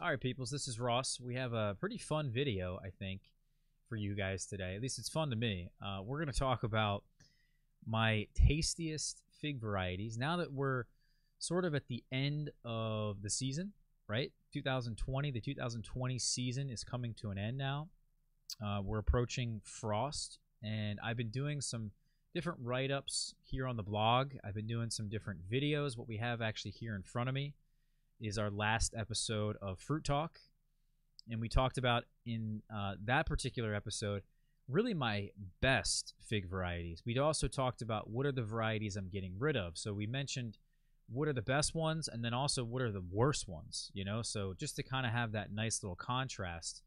All right, peoples, this is Ross. We have a pretty fun video, I think, for you guys today. At least it's fun to me. Uh, we're going to talk about my tastiest fig varieties. Now that we're sort of at the end of the season, right? 2020, the 2020 season is coming to an end now. Uh, we're approaching frost, and I've been doing some different write ups here on the blog. I've been doing some different videos. What we have actually here in front of me is our last episode of Fruit Talk. And we talked about in uh, that particular episode really my best fig varieties. We also talked about what are the varieties I'm getting rid of. So we mentioned what are the best ones and then also what are the worst ones, you know? So just to kind of have that nice little contrast.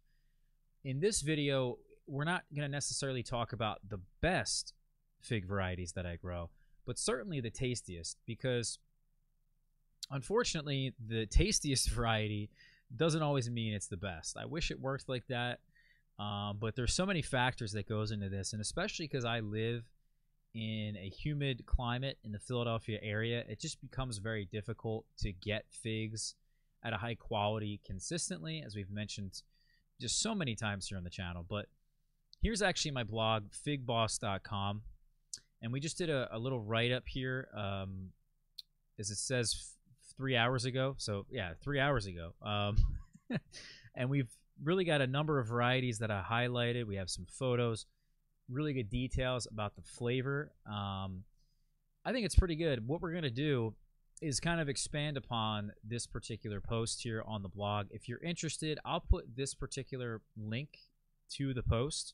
In this video, we're not going to necessarily talk about the best fig varieties that I grow, but certainly the tastiest because unfortunately, the tastiest variety doesn't always mean it's the best. I wish it worked like that, um, but there's so many factors that goes into this, and especially because I live in a humid climate in the Philadelphia area, it just becomes very difficult to get figs at a high quality consistently, as we've mentioned just so many times here on the channel. But here's actually my blog, figboss.com. And we just did a, a little write up here. Um, as it says three hours ago. So yeah, three hours ago. Um, and we've really got a number of varieties that I highlighted. We have some photos, really good details about the flavor. Um, I think it's pretty good. What we're gonna do is kind of expand upon this particular post here on the blog. If you're interested, I'll put this particular link to the post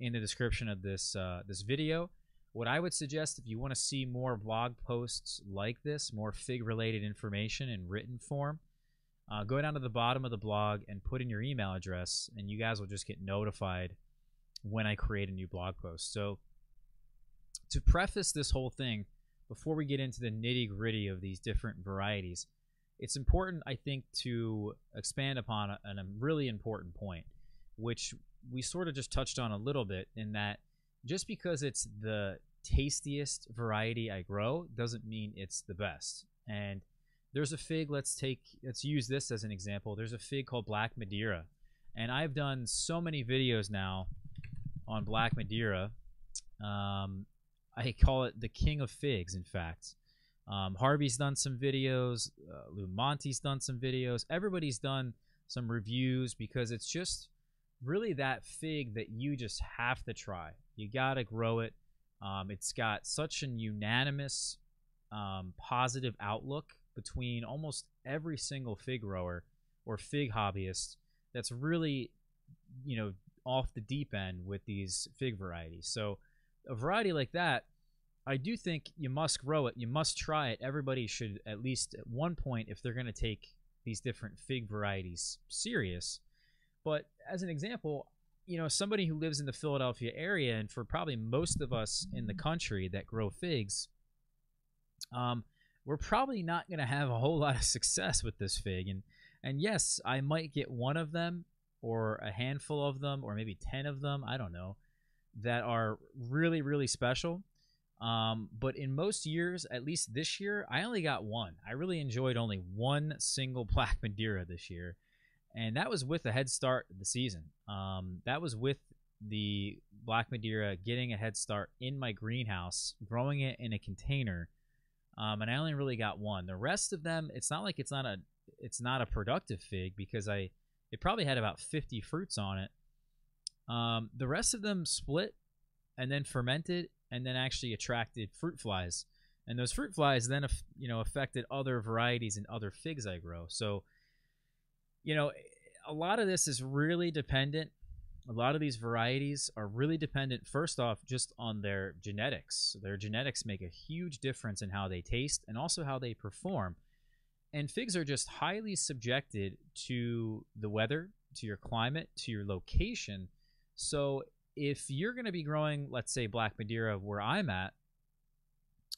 in the description of this uh, this video. What I would suggest if you want to see more blog posts like this, more fig related information in written form, uh, go down to the bottom of the blog and put in your email address, and you guys will just get notified when I create a new blog post. So, to preface this whole thing, before we get into the nitty gritty of these different varieties, it's important, I think, to expand upon a, a really important point, which we sort of just touched on a little bit in that just because it's the tastiest variety I grow doesn't mean it's the best. And there's a fig, let's take let's use this as an example. There's a fig called Black Madeira. And I've done so many videos now on Black Madeira. Um, I call it the king of figs, in fact. Um, Harvey's done some videos. Uh, Lou done some videos. Everybody's done some reviews because it's just really that fig that you just have to try. You got to grow it. Um, it's got such an unanimous um, positive outlook between almost every single fig grower or fig hobbyist that's really, you know, off the deep end with these fig varieties. So a variety like that, I do think you must grow it. You must try it. Everybody should at least at one point, if they're going to take these different fig varieties serious. But as an example, you know, somebody who lives in the Philadelphia area, and for probably most of us in the country that grow figs, um, we're probably not going to have a whole lot of success with this fig. And and yes, I might get one of them, or a handful of them, or maybe ten of them. I don't know, that are really really special. Um, but in most years, at least this year, I only got one. I really enjoyed only one single Black Madeira this year and that was with a head start the season. Um, that was with the Black Madeira getting a head start in my greenhouse, growing it in a container, um, and I only really got one. The rest of them, it's not like it's not a it's not a productive fig because I it probably had about 50 fruits on it. Um, the rest of them split and then fermented and then actually attracted fruit flies, and those fruit flies then you know affected other varieties and other figs I grow. So you know, a lot of this is really dependent. A lot of these varieties are really dependent, first off, just on their genetics. Their genetics make a huge difference in how they taste and also how they perform. And figs are just highly subjected to the weather, to your climate, to your location. So if you're going to be growing, let's say, Black Madeira where I'm at,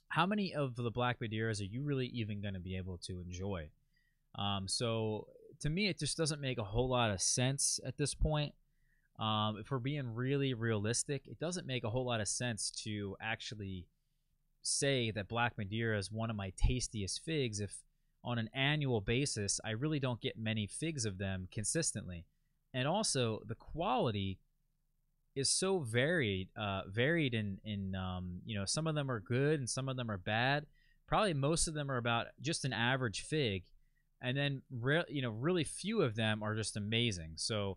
how many of the Black Madeiras are you really even going to be able to enjoy? Um, so to me, it just doesn't make a whole lot of sense at this point. Um, if we're being really realistic, it doesn't make a whole lot of sense to actually say that Black Madeira is one of my tastiest figs if on an annual basis, I really don't get many figs of them consistently. And also, the quality is so varied, uh, varied in in um, you know some of them are good and some of them are bad. Probably most of them are about just an average fig, and then re- you know really few of them are just amazing. So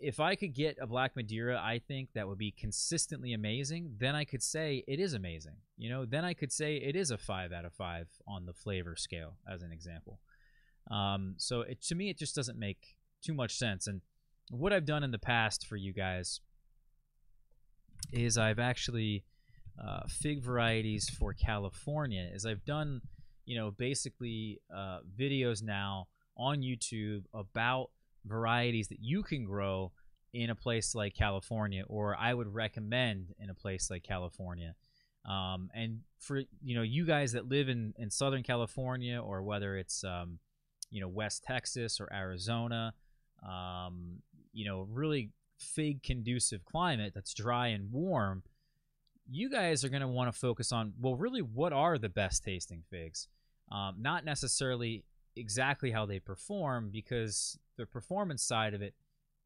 if I could get a Black Madeira, I think that would be consistently amazing. Then I could say it is amazing. You know, then I could say it is a five out of five on the flavor scale, as an example. Um, so it, to me, it just doesn't make too much sense. And what I've done in the past for you guys is I've actually uh, fig varieties for California. Is I've done, you know, basically uh, videos now on YouTube about varieties that you can grow in a place like California, or I would recommend in a place like California. Um, and for you know you guys that live in, in Southern California, or whether it's um, you know West Texas or Arizona, um, you know really fig conducive climate that's dry and warm, you guys are going to want to focus on well, really, what are the best tasting figs? Um, not necessarily exactly how they perform because the performance side of it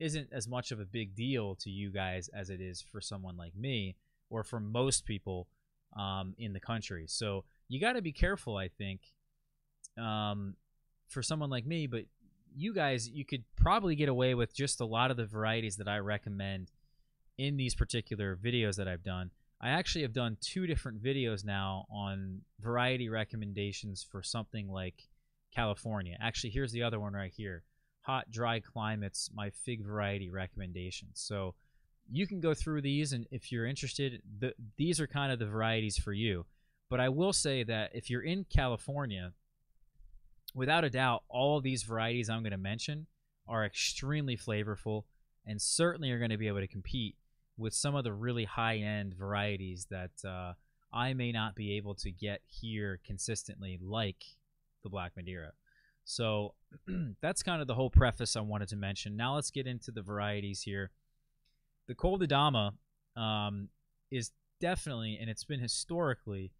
isn't as much of a big deal to you guys as it is for someone like me or for most people um, in the country. So you got to be careful, I think, um, for someone like me. But you guys, you could probably get away with just a lot of the varieties that I recommend in these particular videos that I've done. I actually have done two different videos now on variety recommendations for something like California. Actually, here's the other one right here hot, dry climates, my fig variety recommendations. So you can go through these, and if you're interested, the, these are kind of the varieties for you. But I will say that if you're in California, without a doubt, all these varieties I'm going to mention are extremely flavorful and certainly are going to be able to compete with some of the really high end varieties that uh, I may not be able to get here consistently, like the Black Madeira. So that's kind of the whole preface I wanted to mention. Now let's get into the varieties here. The Col de Dama um, is definitely, and it's been historically,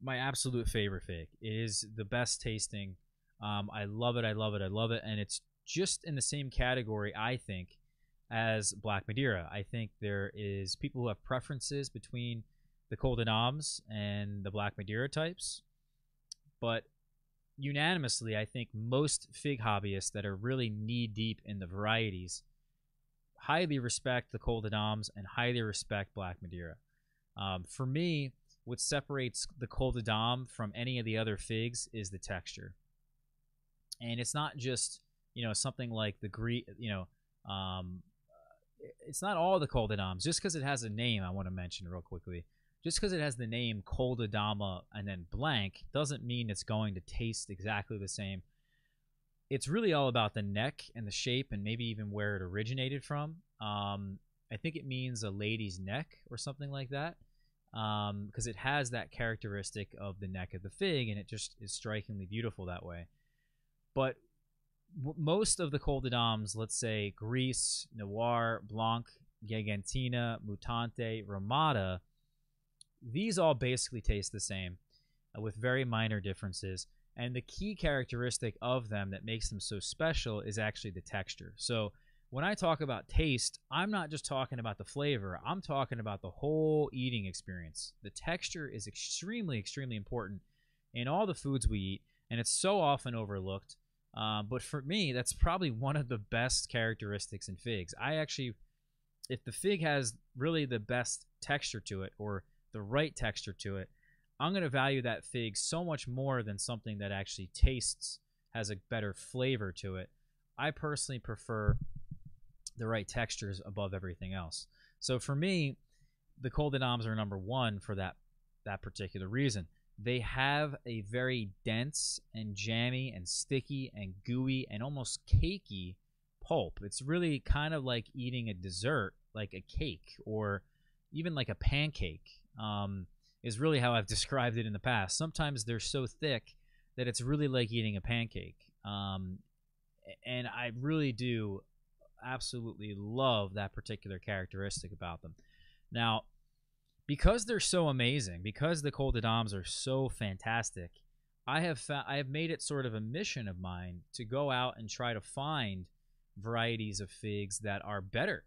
my absolute favorite fig. It is the best tasting. Um, I love it. I love it. I love it. And it's just in the same category, I think, as Black Madeira. I think there is people who have preferences between the Col de Dames and the Black Madeira types. But unanimously, I think most fig hobbyists that are really knee deep in the varieties highly respect the Col de Dames and highly respect Black Madeira. Um, for me, what separates the Col de Dame from any of the other figs is the texture. And it's not just, you know, something like the Greek, you know, um, it's not all the Col de Just because it has a name, I want to mention real quickly just because it has the name Col de and then blank doesn't mean it's going to taste exactly the same. It's really all about the neck and the shape and maybe even where it originated from. Um, I think it means a lady's neck or something like that because um, it has that characteristic of the neck of the fig and it just is strikingly beautiful that way. But most of the Col de Dames, let's say Grise, Noir, Blanc, Gigantina, Mutante, Rimada, these all basically taste the same uh, with very minor differences. And the key characteristic of them that makes them so special is actually the texture. So when I talk about taste, I'm not just talking about the flavor, I'm talking about the whole eating experience. The texture is extremely, extremely important in all the foods we eat, and it's so often overlooked. Uh, but for me, that's probably one of the best characteristics in figs. I actually, if the fig has really the best texture to it, or the right texture to it, I'm going to value that fig so much more than something that actually tastes, has a better flavor to it. I personally prefer the right textures above everything else. So for me, the Col de Dames are number one for that that particular reason. They have a very dense and jammy and sticky and gooey and almost cakey pulp. It's really kind of like eating a dessert, like a cake or even like a pancake um, is really how I've described it in the past. Sometimes they're so thick that it's really like eating a pancake. Um, and I really do absolutely love that particular characteristic about them. Now, because they're so amazing, because the Col de Dames are so fantastic, I have fa- I have made it sort of a mission of mine to go out and try to find varieties of figs that are better.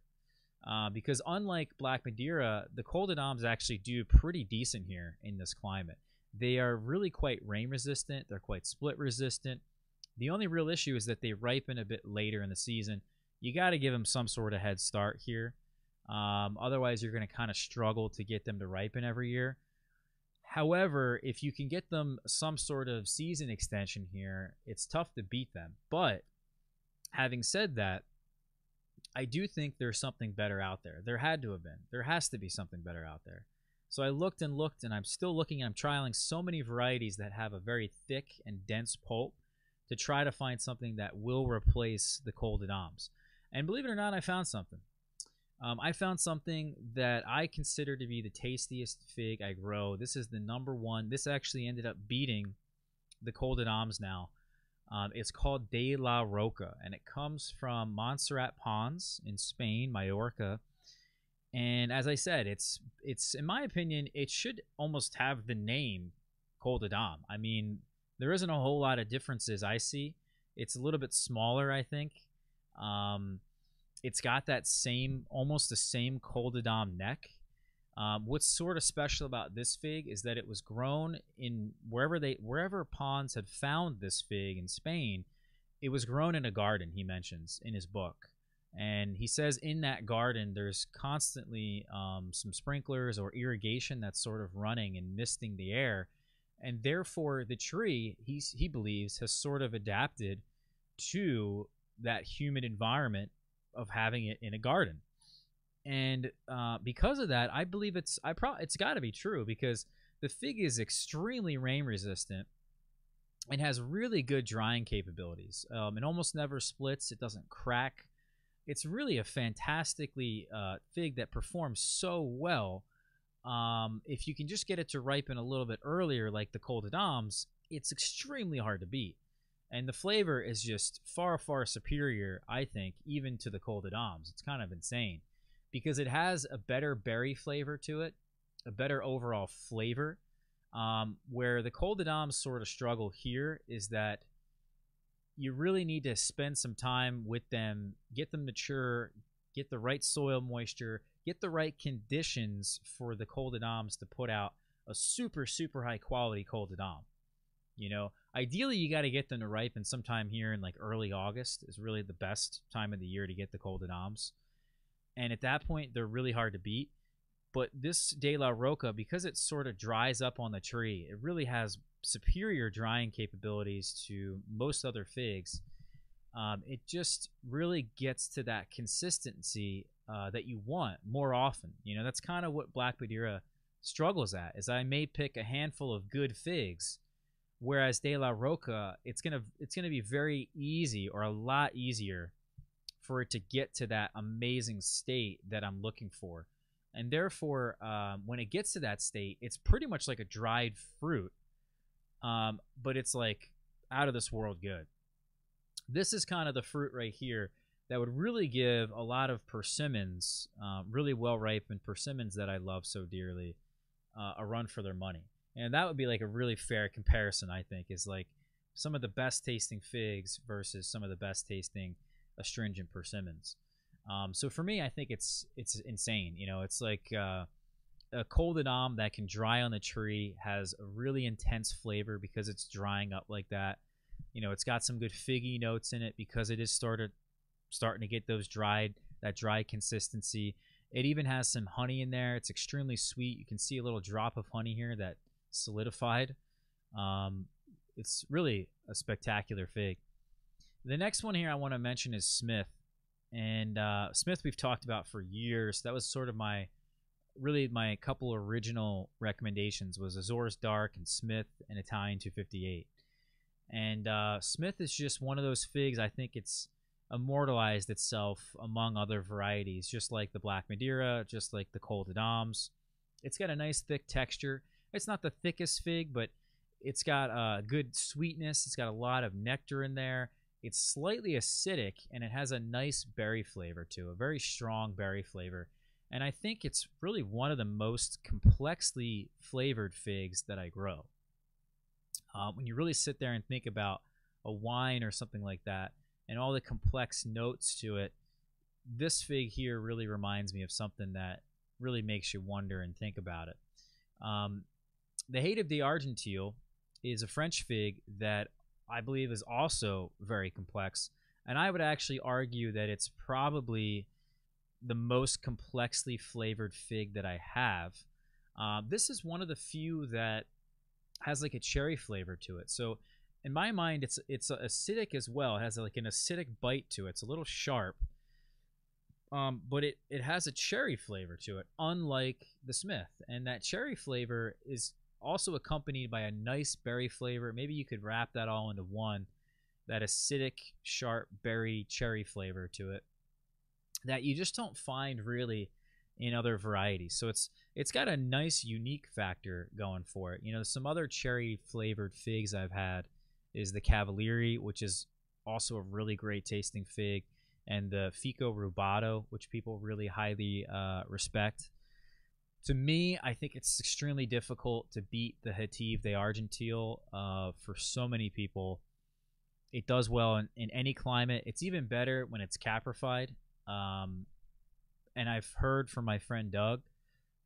Uh, because unlike Black Madeira, the Col de Dames actually do pretty decent here in this climate. They are really quite rain resistant. They're quite split resistant. The only real issue is that they ripen a bit later in the season. You got to give them some sort of head start here. Um, otherwise, you're going to kind of struggle to get them to ripen every year. However, if you can get them some sort of season extension here, it's tough to beat them. But having said that, I do think there's something better out there. There had to have been. There has to be something better out there. So I looked and looked, and I'm still looking. I'm trialing so many varieties that have a very thick and dense pulp to try to find something that will replace the Col de Dames. And believe it or not, I found something. Um, I found something that I consider to be the tastiest fig I grow. This is the number one. This actually ended up beating the Col de Dames now. Um, it's called De la Roca, and it comes from Montserrat Pons in Spain, Mallorca. And as I said, it's it's in my opinion, it should almost have the name Col de Dame. I mean, there isn't a whole lot of differences I see. It's a little bit smaller, I think. Um, it's got that same, almost the same Col de Dame neck. Um, what's sort of special about this fig is that it was grown in wherever they, wherever Pons had found this fig in Spain. It was grown in a garden. He mentions in his book, and he says in that garden there's constantly um, some sprinklers or irrigation that's sort of running and misting the air, and therefore the tree he's, he believes has sort of adapted to that humid environment of having it in a garden. And uh, because of that, I believe it's I pro- it's got to be true because the fig is extremely rain resistant and has really good drying capabilities. Um, it almost never splits. It doesn't crack. It's really a fantastically uh, fig that performs so well. Um, if you can just get it to ripen a little bit earlier, like the Col de it's extremely hard to beat and the flavor is just far far superior i think even to the Col de Dames it's kind of insane because it has a better berry flavor to it a better overall flavor. Um, where the Col de Dames sort of struggle here is that you really need to spend some time with them get them mature get the right soil moisture get the right conditions for the Col de Dames to put out a super super high quality Col de Dame you know, ideally you got to get them to ripen sometime here in like early August is really the best time of the year to get the Col de Dames. And at that point, they're really hard to beat. But this De La Roca, because it sort of dries up on the tree, it really has superior drying capabilities to most other figs. Um, it just really gets to that consistency uh, that you want more often. You know, that's kind of what Black Madeira struggles at. Is I may pick a handful of good figs, Whereas De La Roca, it's gonna it's gonna be very easy or a lot easier for it to get to that amazing state that I'm looking for, and therefore, um, when it gets to that state, it's pretty much like a dried fruit, um, but it's like out of this world good. This is kind of the fruit right here that would really give a lot of persimmons, uh, really well ripened persimmons that I love so dearly, uh, a run for their money and that would be like a really fair comparison i think is like some of the best tasting figs versus some of the best tasting astringent persimmons. Um, so for me i think it's it's insane you know it's like uh, a Col de that can dry on the tree has a really intense flavor because it's drying up like that. You know it's got some good figgy notes in it because it is started starting to get those dried that dry consistency. It even has some honey in there. It's extremely sweet. You can see a little drop of honey here that solidified. Um, it's really a spectacular fig. The next one here I want to mention is Smith. And uh, Smith we've talked about for years. That was sort of my, really my couple original recommendations was Azores Dark and Smith and Italian 258. And uh, Smith is just one of those figs. I think it's immortalized itself among other varieties, just like the Black Madeira, just like the Col de Dames. It's got a nice thick texture. It's not the thickest fig, but it's got a good sweetness. It's got a lot of nectar in there. It's slightly acidic and it has a nice berry flavor too, a very strong berry flavor. And I think it's really one of the most complexly flavored figs that I grow. uh, when you really sit there and think about a wine or something like that and all the complex notes to it, this fig here really reminds me of something that really makes you wonder and think about it. Um, the Hative d'Argenteuil is a French fig that I believe is also very complex. And I would actually argue that it's probably the most complexly flavored fig that I have. Uh, this is one of the few that has like a cherry flavor to it. So in my mind, it's it's acidic as well. It has like an acidic bite to it. It's a little sharp, um, but it it has a cherry flavor to it, unlike the Smith. And that cherry flavor is also accompanied by a nice berry flavor. Maybe you could wrap that all into one. That acidic, sharp berry cherry flavor to it that you just don't find really in other varieties. So it's it's got a nice unique factor going for it. You know, some other cherry flavored figs I've had is the Cavalieri, which is also a really great tasting fig, and the Fico Rubato, which people really highly uh, respect. To me, I think it's extremely difficult to beat the Hative d'Argenteuil uh, for so many people. It does well in, in any climate. It's even better when it's caprified. Um, and I've heard from my friend Doug,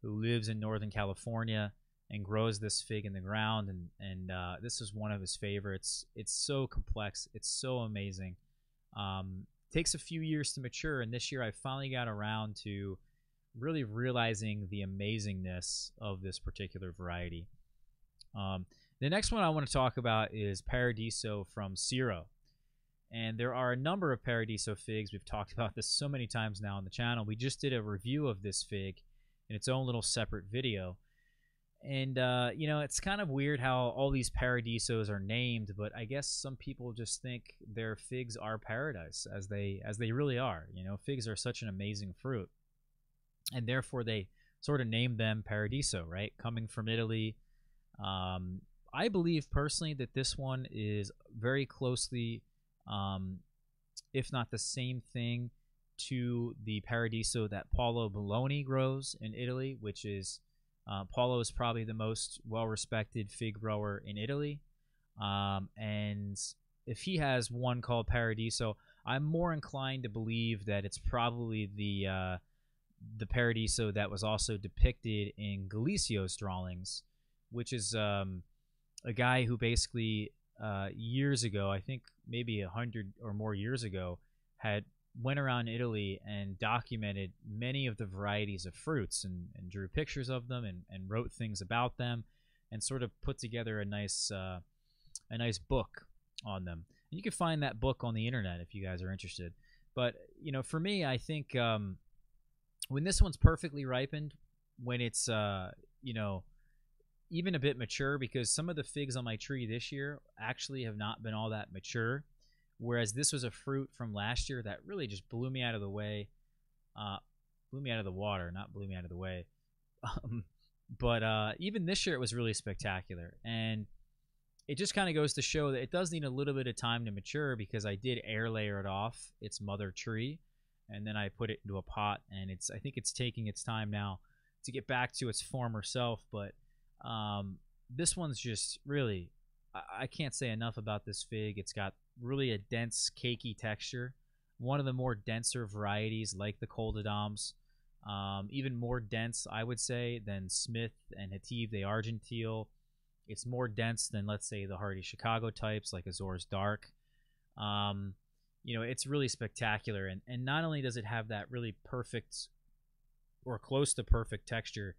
who lives in Northern California and grows this fig in the ground, and and uh, this is one of his favorites. It's so complex. It's so amazing. Um, takes a few years to mature, and this year I finally got around to really realizing the amazingness of this particular variety. Um, the next one I want to talk about is Paradiso from Ciro. And there are a number of Paradiso figs. We've talked about this so many times now on the channel. We just did a review of this fig in its own little separate video. And, uh, you know, it's kind of weird how all these Paradisos are named, but I guess some people just think their figs are paradise, as they as they really are. You know, figs are such an amazing fruit. And therefore they sort of name them Paradiso, right? Coming from Italy. Um, I believe personally that this one is very closely um, if not the same thing, to the Paradiso that Paolo Bologna grows in Italy, which is uh, Paolo is probably the most well-respected fig grower in Italy, um, and if he has one called Paradiso, I'm more inclined to believe that it's probably the uh, the Paradiso that was also depicted in Gallesio's drawings, which is um, a guy who basically uh, years ago, I think maybe a hundred or more years ago, had went around Italy and documented many of the varieties of fruits and, and drew pictures of them and, and wrote things about them and sort of put together a nice uh, a nice book on them. And you can find that book on the internet if you guys are interested. But you know, for me, I think um, when this one's perfectly ripened, when it's uh, you know even a bit mature because some of the figs on my tree this year actually have not been all that mature. Whereas this was a fruit from last year that really just blew me out of the way. Uh, blew me out of the water, not blew me out of the way. Um, but uh, even this year, it was really spectacular. And it just kind of goes to show that it does need a little bit of time to mature because I did air layer it off its mother tree. And then I put it into a pot. And it's I think it's taking its time now to get back to its former self. But um, this one's just really, I, I can't say enough about this fig. It's got really a dense, cakey texture. One of the more denser varieties, like the Col de Dames. Um, even more dense, I would say, than Smith and Hative d'Argenteuil. It's more dense than, let's say, the Hardy Chicago types like Azores Dark. Um, you know, it's really spectacular. And, and not only does it have that really perfect or close to perfect texture,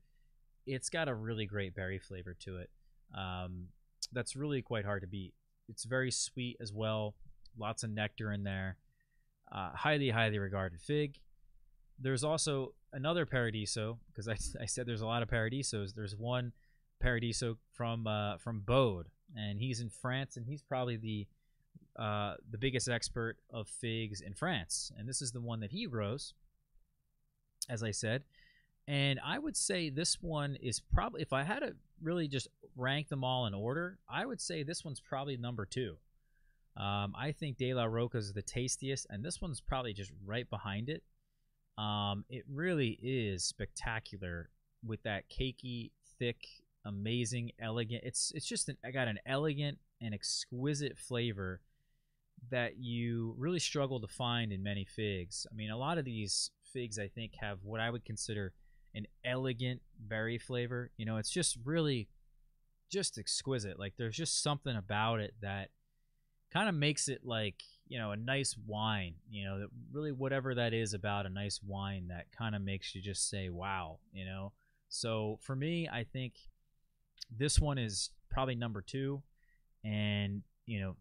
it's got a really great berry flavor to it. Um, that's really quite hard to beat. It's very sweet as well. Lots of nectar in there. Uh, highly, highly regarded fig. There's also another Paradiso because I, I said there's a lot of Paradisos. There's one Paradiso from uh, from Baud, and he's in France, and he's probably the uh, the biggest expert of figs in France. And this is the one that he grows, as I said. And I would say this one is probably, if I had to really just rank them all in order, I would say this one's probably number two. Um, I think De La Roca is the tastiest, and this one's probably just right behind it. Um, it really is spectacular with that cakey, thick amazing, elegant. It's it's just an, I got an elegant and exquisite flavor that you really struggle to find in many figs. I mean, a lot of these figs I think have what I would consider an elegant berry flavor. You know, it's just really just exquisite. Like there's just something about it that kind of makes it like, you know, a nice wine, you know, that really whatever that is about a nice wine that kind of makes you just say, "Wow," you know. So, for me, I think this one is probably number 2 and, you know,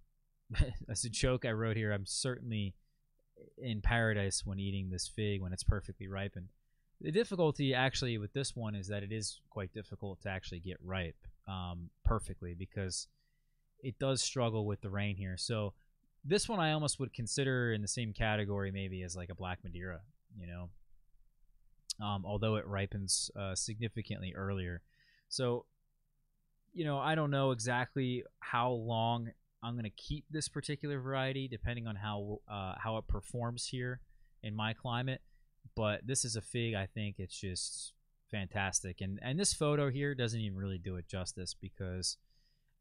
as a joke I wrote here, I'm certainly in paradise when eating this fig when it's perfectly ripened. The difficulty actually with this one is that it is quite difficult to actually get ripe um, perfectly because it does struggle with the rain here. So this one I almost would consider in the same category maybe as like a black Madeira, you know, um, although it ripens uh, significantly earlier. So, you know, I don't know exactly how long I'm going to keep this particular variety depending on how uh, how it performs here in my climate. But this is a fig. I think it's just fantastic, and and this photo here doesn't even really do it justice because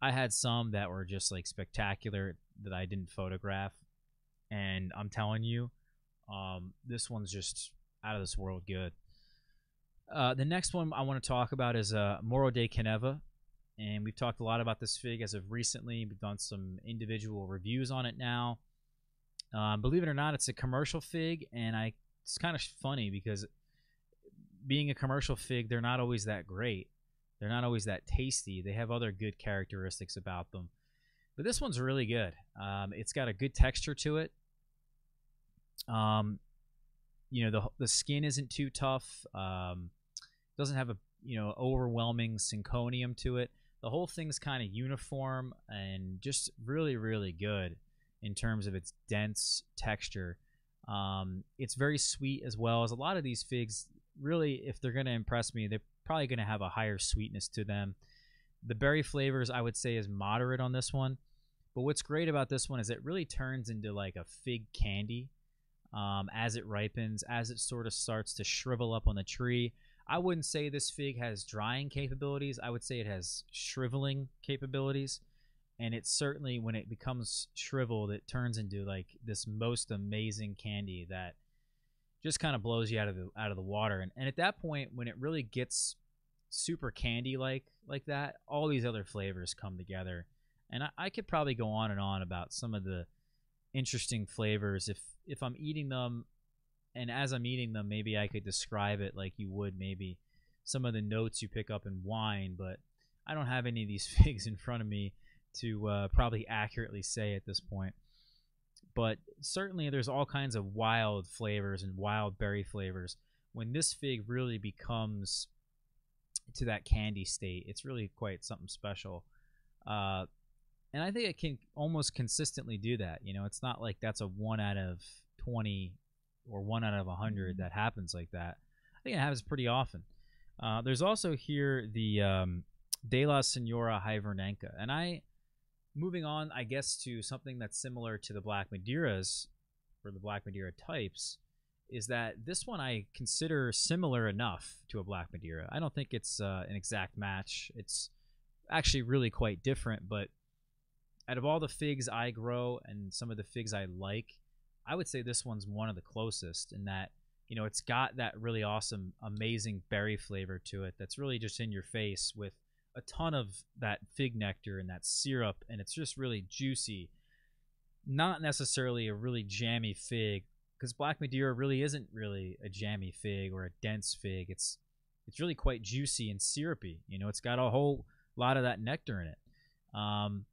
I had some that were just like spectacular that I didn't photograph, and I'm telling you, um, this one's just out of this world good. Uh, the next one I want to talk about is uh, Moro de Caneva and we've talked a lot about this fig as of recently. We've done some individual reviews on it now. Um, believe it or not, it's a commercial fig, and I it's kind of funny because being a commercial fig, they're not always that great. They're not always that tasty. They have other good characteristics about them, but this one's really good. Um, it's got a good texture to it. Um, you know the the skin isn't too tough. Um, doesn't have a you know overwhelming syconium to it the whole thing's kind of uniform and just really really good in terms of its dense texture. Um, it's very sweet as well as a lot of these figs really if they're going to impress me they're probably going to have a higher sweetness to them. The berry flavors i would say is moderate on this one but what's great about this one is it really turns into like a fig candy um, as it ripens as it sort of starts to shrivel up on the tree I wouldn't say this fig has drying capabilities. I would say it has shriveling capabilities. And it's certainly when it becomes shriveled, it turns into like this most amazing candy that just kind of blows you out of the out of the water. And, and at that point, when it really gets super candy like like that, all these other flavors come together. And I, I could probably go on and on about some of the interesting flavors if if I'm eating them and as I'm eating them, maybe I could describe it like you would maybe some of the notes you pick up in wine, but I don't have any of these figs in front of me to uh, probably accurately say at this point. But certainly, there's all kinds of wild flavors and wild berry flavors. When this fig really becomes to that candy state, it's really quite something special. Uh, and I think it can almost consistently do that. You know, it's not like that's a one out of 20 or one out of a hundred mm-hmm. that happens like that. I think it happens pretty often. Uh, there's also here the um, De La Senora Hivernanca, and I moving on, I guess, to something that's similar to the Black Madeiras or the Black Madeira types, is that this one I consider similar enough to a Black Madeira. I don't think it's uh, an exact match. It's actually really quite different, but out of all the figs I grow and some of the figs I like, I would say this one's one of the closest in that you know it's got that really awesome, amazing berry flavor to it that's really just in your face with a ton of that fig nectar and that syrup, and it's just really juicy. Not necessarily a really jammy fig, because Black Madeira really isn't really a jammy fig or a dense fig. It's it's really quite juicy and syrupy. You know, it's got a whole lot of that nectar in it. Um,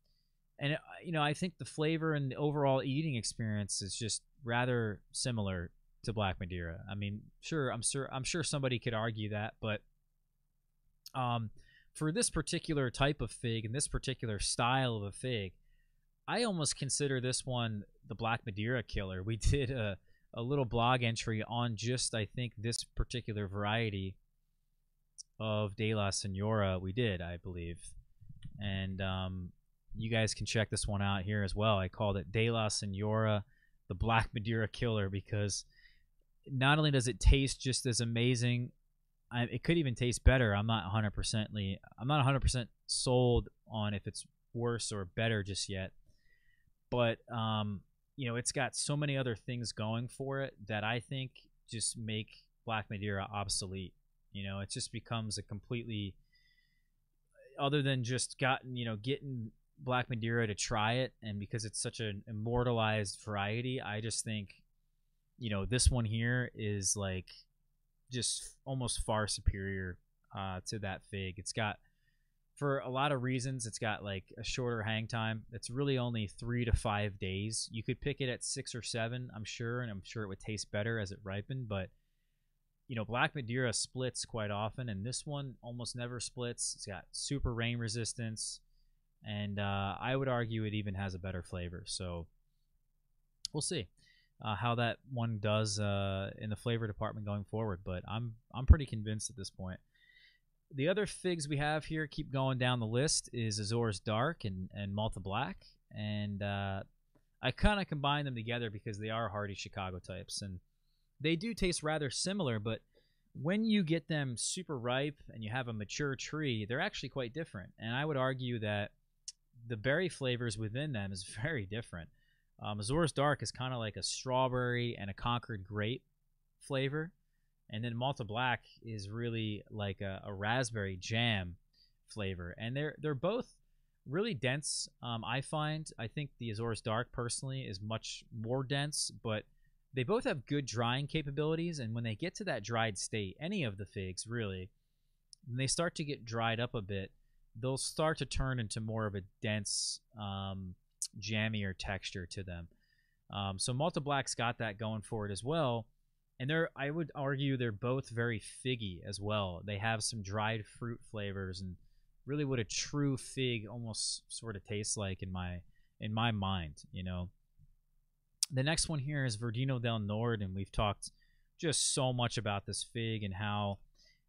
and uh, you know, I think the flavor and the overall eating experience is just rather similar to Black Madeira. I mean, sure, I'm sure I'm sure somebody could argue that, but um, for this particular type of fig and this particular style of a fig, I almost consider this one the Black Madeira killer. We did a a little blog entry on just I think this particular variety of De La Senora. We did, I believe, and um, you guys can check this one out here as well. I called it De La Senora, the Black Madeira Killer, because not only does it taste just as amazing I, it could even taste better. I'm not 100 percently. I'm not 100 percent sold on if it's worse or better just yet. But um, you know, it's got so many other things going for it that I think just make Black Madeira obsolete. You know, it just becomes a completely other than just gotten you know getting Black Madeira to try it, and because it's such an immortalized variety, I just think, you know, this one here is like just almost far superior uh, to that fig. It's got, for a lot of reasons, it's got like a shorter hang time. It's really only three to five days. You could pick it at six or seven, I'm sure, and I'm sure it would taste better as it ripened, but you know, Black Madeira splits quite often, and this one almost never splits. It's got super rain resistance and uh, I would argue it even has a better flavor. So we'll see uh, how that one does uh, in the flavor department going forward. But I'm I'm pretty convinced at this point. The other figs we have here keep going down the list is Azores Dark and and Malta Black, and uh, I kind of combine them together because they are hardy Chicago types, and they do taste rather similar, but when you get them super ripe and you have a mature tree, they're actually quite different. And I would argue that the berry flavors within them is very different. Um, Azores Dark is kind of like a strawberry and a Concord grape flavor, and then Malta Black is really like a, a raspberry jam flavor, and they're they're both really dense. Um, I find I think the Azores Dark personally is much more dense, but they both have good drying capabilities, and when they get to that dried state, any of the figs really, when they start to get dried up a bit, they'll start to turn into more of a dense, um, jammier texture to them. Um, so Malta Black's got that going for it as well. And they're, I would argue, they're both very figgy as well. They have some dried fruit flavors and really what a true fig almost sort of tastes like in my in my mind. You know. The next one here is Verdino del Nord, and we've talked just so much about this fig and how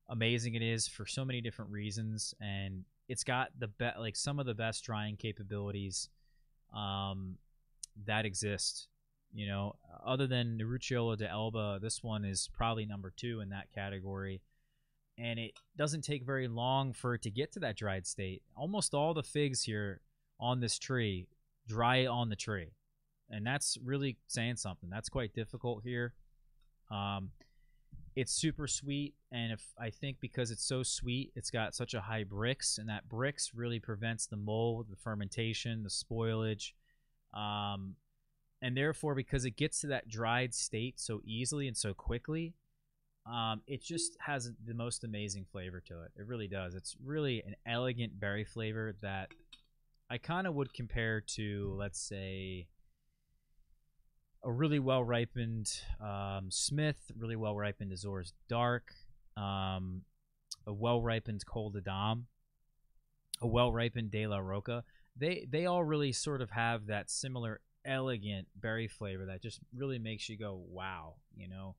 amazing it is for so many different reasons. And it's got the be- like some of the best drying capabilities um, that exist. You know, other than Nerucciolo de Elba, this one is probably number two in that category. And it doesn't take very long for it to get to that dried state. Almost all the figs here on this tree dry on the tree. And that's really saying something. That's quite difficult here. Um, it's super sweet and if i think because it's so sweet it's got such a high Brix and that Brix really prevents the mold the fermentation the spoilage um, and therefore because it gets to that dried state so easily and so quickly um, it just has the most amazing flavor to it. It really does. It's really an elegant berry flavor that i kind of would compare to let's say a really well ripened um, Smith, really well ripened Azores Dark, um, a well ripened Col de Dame, a well ripened De La Roca. They they all really sort of have that similar elegant berry flavor that just really makes you go wow, you know.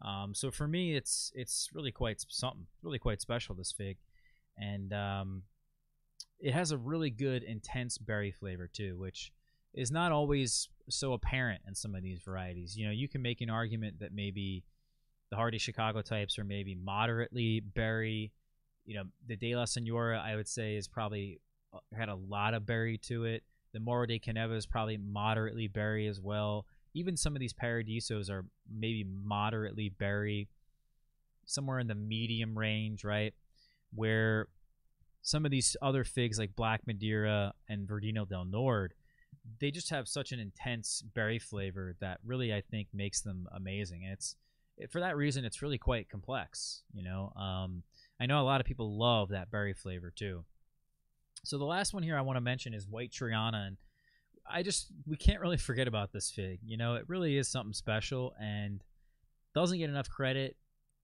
Um, so for me, it's it's really quite something, really quite special. This fig, and um, it has a really good intense berry flavor too, which is not always so apparent in some of these varieties. You know, you can make an argument that maybe the hardy Chicago types are maybe moderately berry. You know, the De La Senora, I would say, is probably uh, had a lot of berry to it. The Moro de Caneva is probably moderately berry as well. Even some of these Paradisos are maybe moderately berry, somewhere in the medium range, right? Where some of these other figs like Black Madeira and Verdino del Nord they just have such an intense berry flavor that really I think makes them amazing. it's it, for that reason it's really quite complex. You know, um, I know a lot of people love that berry flavor too. So the last one here I want to mention is White Triana, and I just we can't really forget about this fig. You know, it really is something special and doesn't get enough credit.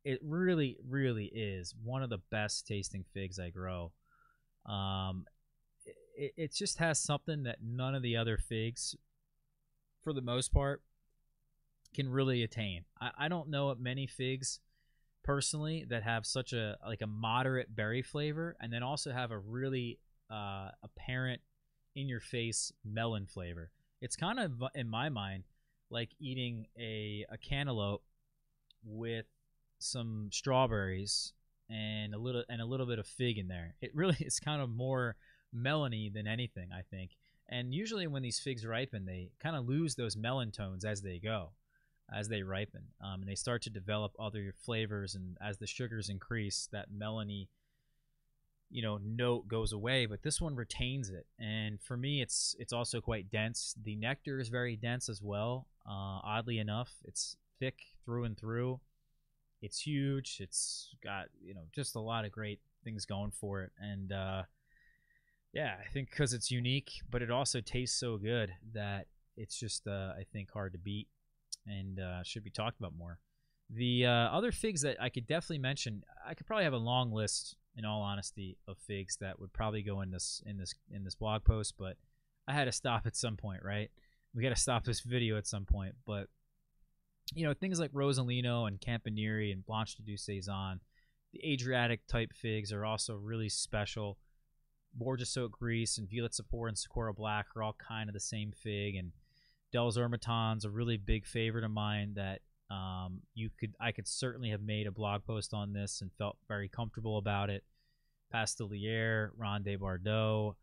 It really, really is one of the best tasting figs I grow. Um, it, it just has something that none of the other figs, for the most part, can really attain. I, I don't know of many figs personally that have such a like a moderate berry flavor and then also have a really uh, apparent in your face melon flavor. It's kind of in my mind like eating a, a cantaloupe with some strawberries and a little and a little bit of fig in there. It really is kind of more melony than anything, I think. And usually when these figs ripen, they kind of lose those melon tones as they go, as they ripen, um, and they start to develop other flavors. And as the sugars increase, that melony, you know, note goes away. But this one retains it, and for me, it's it's also quite dense. The nectar is very dense as well. Uh, oddly enough, it's thick through and through. It's huge. It's got you know just a lot of great things going for it, and uh, yeah, I think because it's unique, but it also tastes so good that it's just uh, I think hard to beat, and uh, should be talked about more. The uh, other figs that I could definitely mention, I could probably have a long list, in all honesty, of figs that would probably go in this in this in this blog post, but I had to stop at some point, right? We got to stop this video at some point, but you know things like Rosalino and Campaniere and Blanche de Saison, the Adriatic type figs are also really special. Bourjassotte Grise and Violette Sepor and Socorro Black are all kind of the same fig, and Dels Ermitans's a really big favorite of mine that um, you could I could certainly have made a blog post on this and felt very comfortable about it. Pastelliere, Ronde Bordeaux.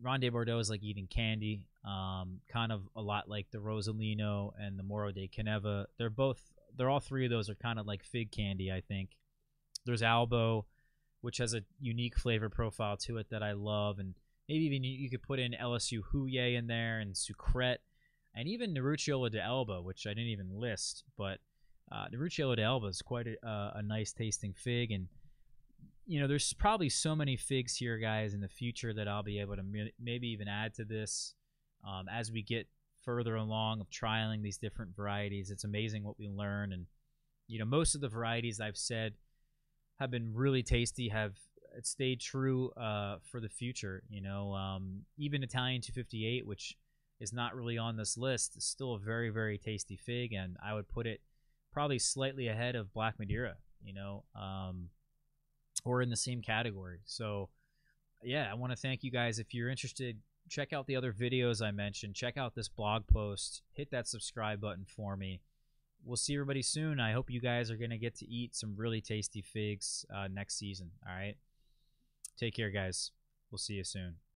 Ronde Bordeaux is like eating candy, um, kind of a lot like the Rosolino and the Moro de Caneva. They're both, they're all three of those are kind of like fig candy, I think. There's Albo, which has a unique flavor profile to it that I love, and maybe even you, could put in LSU Hollier in there and Sucrette, and even Nerucciolo de Elba, which I didn't even list, but uh, de Elba is quite a, a nice tasting fig, and you know, there's probably so many figs here, guys, in the future that I'll be able to maybe even add to this um, as we get further along of trialing these different varieties. It's amazing what we learn, and you know, most of the varieties I've said have been really tasty, have stayed true uh, for the future. You know, um, even Italian 258, which is not really on this list, is still a very, very tasty fig, and I would put it probably slightly ahead of Black Madeira. You know, um, or in the same category. So, yeah, I want to thank you guys. If you're interested, check out the other videos I mentioned. Check out this blog post. Hit that subscribe button for me. We'll see everybody soon. I hope you guys are going to get to eat some really tasty figs uh, next season. All right. Take care, guys. We'll see you soon.